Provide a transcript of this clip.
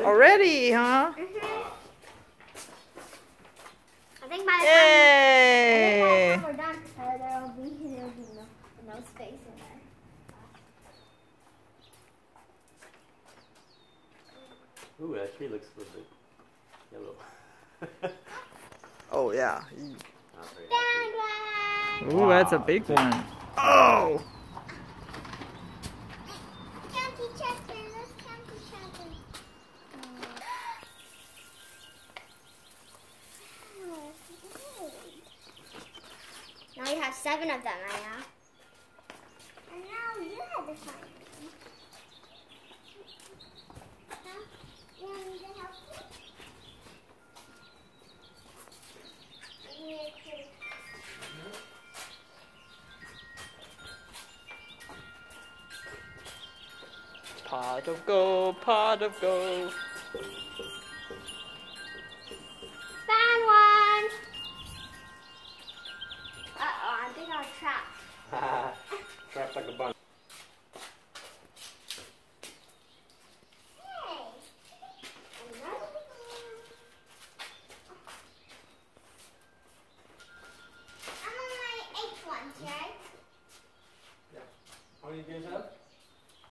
Already, huh? Mhm. I think by the time, I think by Yay! the time we're done, uh, there'll be there'll be no, no space in there. Ooh, that tree looks a little bit yellow. Oh, yeah. Not very happy. Dad, Ooh, that's a big one. Oh! Have seven of them, Aya. And now you have to find them. Huh? You want me to help you? Give me a. Pot of gold, pot of gold. Trapped. Trapped like a bunny. Hey! Another one. I'm on my eighth one, right? Yeah. How many games have?